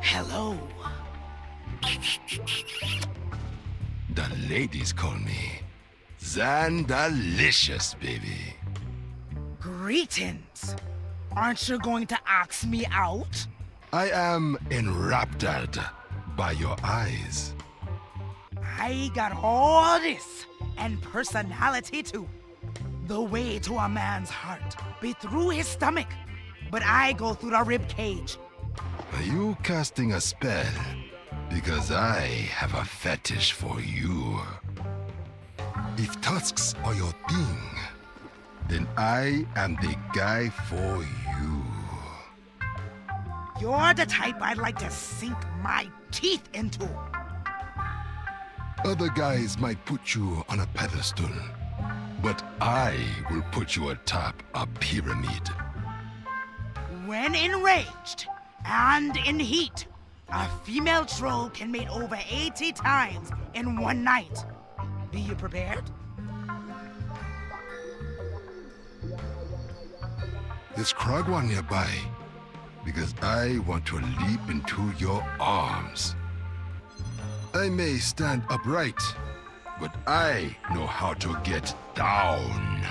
Hello. The ladies call me Zandalicious, baby. Greetings. Aren't you going to ask me out? I am enraptured by your eyes. I got all this and personality too. The way to a man's heart be through his stomach, but I go through the rib cage. Are you casting a spell? Because I have a fetish for you. If tusks are your thing, then I am the guy for you. You're the type I'd like to sink my teeth into. Other guys might put you on a pedestal, but I will put you atop a pyramid. When enraged and in heat, a female troll can mate over 80 times in one night. Be you prepared? There's Krag'wa nearby, because I want to leap into your arms. I may stand upright, but I know how to get down.